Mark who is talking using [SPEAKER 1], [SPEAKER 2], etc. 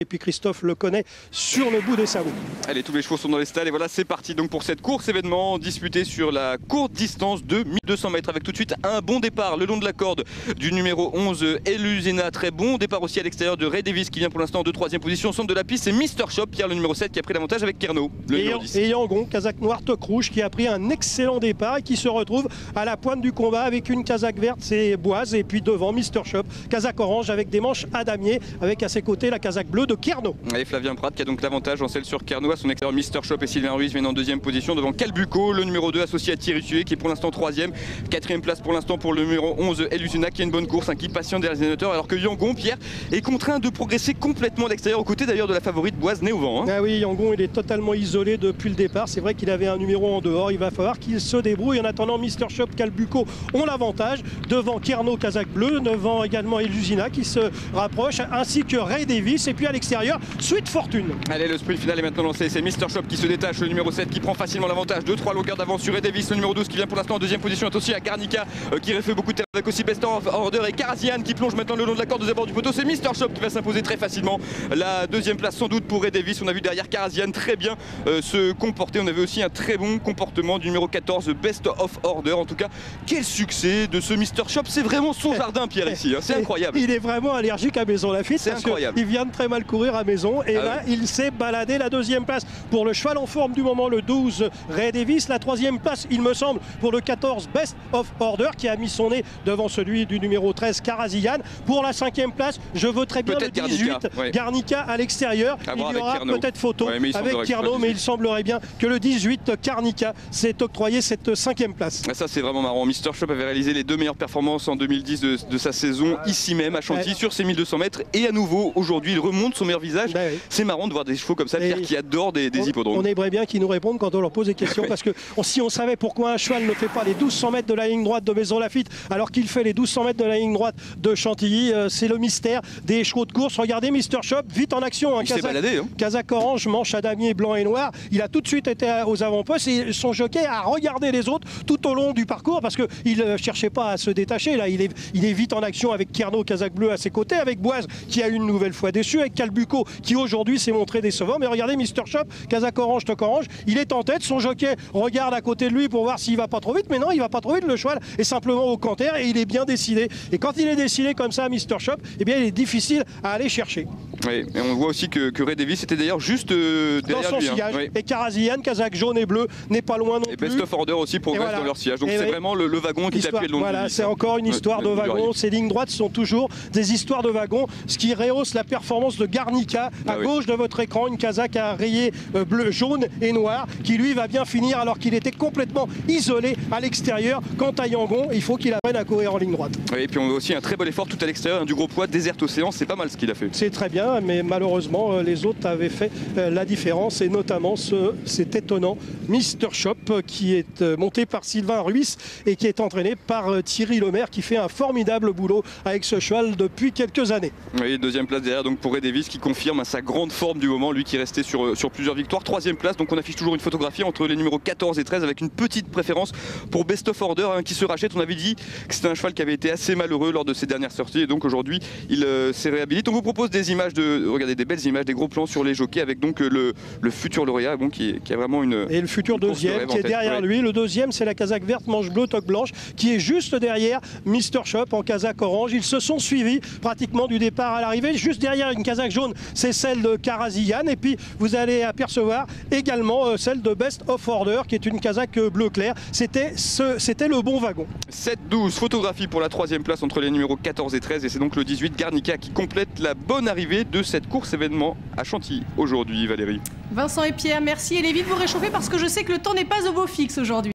[SPEAKER 1] Et puis Christophe le connaît sur le bout des sabots.
[SPEAKER 2] Allez, tous les chevaux sont dans les stalles et voilà, c'est parti donc pour cette course événement disputée sur la courte distance de 1200 mètres avec tout de suite un bon départ le long de la corde du numéro 11 Elusena. Très bon départ aussi à l'extérieur de Ray Davis qui vient pour l'instant de troisième position. Au centre de la piste, c'est Mister Shop, Pierre le numéro 7 qui a pris l'avantage avec Kerno, le
[SPEAKER 1] et,
[SPEAKER 2] numéro 10.
[SPEAKER 1] et Yangon, Kazakh noir, Toc rouge qui a pris un excellent départ et qui se retrouve à la pointe du combat avec une Kazakh verte, c'est Boise et puis devant Mister Shop, Kazakh orange avec des manches à damier avec à ses côtés la Kazakh bleue de Kerno.
[SPEAKER 2] Et Flavien Prat qui a donc l'avantage en celle sur Kernois, son extérieur Mister Shop et Sylvain Ruiz viennent en deuxième position devant Calbuco, le numéro 2 associé à Thierry Sué qui est pour l'instant troisième. Quatrième place pour l'instant pour le numéro 11 Elusuna qui a une bonne course, un qui patient derrière les alors que Yangon, Pierre, est contraint de progresser complètement à l'extérieur aux côtés d'ailleurs de la favorite Boise née au vent. hein.
[SPEAKER 1] Ah oui, Yangon, il est totalement isolé depuis le départ. C'est vrai qu'il avait un numéro en dehors. Il va falloir qu'il se débrouille. En attendant, Mister Shop, Calbuco ont l'avantage. Devant Kerno, Kazakh bleu. Devant également Elusina qui se rapproche. Ainsi que Ray Davis. Et puis à l'extérieur, Sweet Fortune.
[SPEAKER 2] Allez, le sprint final est maintenant lancé. C'est Mister Shop qui se détache, le numéro 7 qui prend facilement l'avantage. 2-3 longueurs d'avance sur Ed Davis, le numéro 12 qui vient pour l'instant en deuxième position. Attention à Garnica euh, qui refait beaucoup de terrain avec aussi Best of Order et Karasian qui plonge maintenant le long de la corde aux abords du poteau. C'est Mister Shop qui va s'imposer très facilement. La deuxième place sans doute pour Ed Davis. On a vu derrière Karasian très bien euh, se comporter. On avait aussi un très bon comportement du numéro 14, Best of Order. En tout cas, quel succès de ce Mister Shop. C'est vraiment son jardin, Pierre, ici. hein. C'est incroyable.
[SPEAKER 1] Il est vraiment allergique à Maison Lafitte.
[SPEAKER 2] C'est incroyable.
[SPEAKER 1] Il vient de très mal courir à Maison. Et
[SPEAKER 2] Ah
[SPEAKER 1] là, il s'est baladé la deuxième place pour le cheval en forme du moment, le 12 Ray Davis. La troisième place, il me semble, pour le 14 Best of Order qui a mis son nez devant celui du numéro 13 Karazian. Pour la cinquième place, je veux très bien le
[SPEAKER 2] Peut-être
[SPEAKER 1] 18
[SPEAKER 2] Garnica, ouais.
[SPEAKER 1] Garnica à l'extérieur. Il y aura peut-être photo
[SPEAKER 2] Ouais,
[SPEAKER 1] avec Tierno, mais il
[SPEAKER 2] 18.
[SPEAKER 1] semblerait bien que le 18 Carnica s'est octroyé cette cinquième place.
[SPEAKER 2] Ah, Ça c'est vraiment marrant. Mister Shop avait réalisé les deux meilleures performances en 2010 de, de sa saison ici même à Chantilly
[SPEAKER 1] Ouais.
[SPEAKER 2] sur ses 1200 mètres et à nouveau aujourd'hui il remonte son meilleur visage.
[SPEAKER 1] Oui.
[SPEAKER 2] C'est marrant de voir des chevaux comme ça, Pierre qui adore des, des
[SPEAKER 1] On-
[SPEAKER 2] hippodromes.
[SPEAKER 1] On aimerait bien qu'ils nous répondent quand on leur pose des questions parce que on- si on savait pourquoi un cheval ne fait pas les 1200 mètres de la ligne droite de Maison Lafitte alors qu'il fait les 1200 mètres de la ligne droite de Chantilly, euh, c'est le mystère des chevaux de course. Regardez Mister Shop, vite en action. hein,
[SPEAKER 2] Il s'est
[SPEAKER 1] Kazakh-
[SPEAKER 2] baladé. Hein.
[SPEAKER 1] Kazakh orange, manche à damier blanc et noir. Il a tout de suite été aux avant-postes et son jockey a regardé les autres tout au long du parcours parce qu'il ne cherchait pas à se détacher. Là, il est, il est vite en action avec Kerno, Kazakh bleu à ses côtés, avec Boise qui a une nouvelle fois déçu, avec Calbuco qui aujourd'hui s'est montré décevant. Mais regardez Mister Shop, Kazakh orange, Toc orange, il est en tête. Son jockey regarde à côté de lui pour voir s'il va pas trop vite. Mais non, il va pas trop vite. Le cheval est simplement au canter et il est bien décidé. Et quand il est décidé comme ça, Mister Shop, eh bien, il est difficile à aller chercher.
[SPEAKER 2] Oui, et on voit aussi que, que Ray Davis était d'ailleurs juste euh,
[SPEAKER 1] dans
[SPEAKER 2] derrière
[SPEAKER 1] son
[SPEAKER 2] lui. hein.
[SPEAKER 1] sillage.
[SPEAKER 2] Oui.
[SPEAKER 1] Et Karazian, Kazakh jaune et bleu, n'est pas loin non
[SPEAKER 2] Et
[SPEAKER 1] plus.
[SPEAKER 2] Best of Order aussi progresse
[SPEAKER 1] voilà.
[SPEAKER 2] dans leur sillage. Donc
[SPEAKER 1] Et
[SPEAKER 2] c'est
[SPEAKER 1] oui.
[SPEAKER 2] vraiment le, le wagon qui appuyé le long
[SPEAKER 1] voilà, c'est encore une histoire de wagon. Ces lignes droites sont toujours des histoires de wagon, ce qui rehausse la performance de Garnica à
[SPEAKER 2] Ah oui.
[SPEAKER 1] gauche de votre écran, une Kazakh à rayé euh, bleu, jaune et noir, qui lui va bien finir alors qu'il était complètement isolé à l'extérieur. Quant à Yangon, il faut qu'il apprenne à courir en ligne droite.
[SPEAKER 2] Oui, et puis on voit aussi un très bel effort tout à l'extérieur, hein, du gros poids, désert océan, c'est pas mal ce qu'il a fait.
[SPEAKER 1] C'est très bien, mais malheureusement, euh, les autres avaient fait euh, la différence, et notamment ce, cet étonnant Mister Shop euh, qui est monté par Sylvain Ruiz et qui est entraîné par Thierry Lemaire qui fait un formidable boulot avec ce cheval depuis quelques années.
[SPEAKER 2] Oui, deuxième place derrière donc pour Ray Davis qui confirme hein, sa grande forme du moment, lui qui est resté sur, sur plusieurs victoires. Troisième place, donc on affiche toujours une photographie entre les numéros 14 et 13 avec une petite préférence pour Best of Order hein, qui se rachète. On avait dit que c'était un cheval qui avait été assez malheureux lors de ses dernières sorties et donc aujourd'hui il s'est réhabilité. On vous propose des images de, regardez des belles images, des gros plans sur les jockeys avec donc euh, le, le futur lauréat bon, qui, a vraiment une.
[SPEAKER 1] Et le futur
[SPEAKER 2] de
[SPEAKER 1] deuxième qui est
[SPEAKER 2] tête,
[SPEAKER 1] derrière
[SPEAKER 2] ouais.
[SPEAKER 1] lui. Le deuxième, c'est la casaque verte, manche bleue, toque blanche, qui est juste derrière Mister Shop en casaque orange. Ils se sont suivis pratiquement du départ à l'arrivée. Juste derrière une casaque jaune, c'est celle de Karazian. Et puis, vous allez apercevoir également euh, celle de Best of Order, qui est une casaque euh, bleu clair. C'était c'était le bon wagon.
[SPEAKER 2] 7-12, photographie pour la troisième place entre les numéros 14 et 13 et c'est donc le 18 Garnica qui complète la bonne arrivée de cette course événement à Chantilly aujourd'hui Valérie.
[SPEAKER 3] Vincent et Pierre, merci. Et vite vous réchauffer parce que je sais que le temps n'est pas au beau fixe aujourd'hui.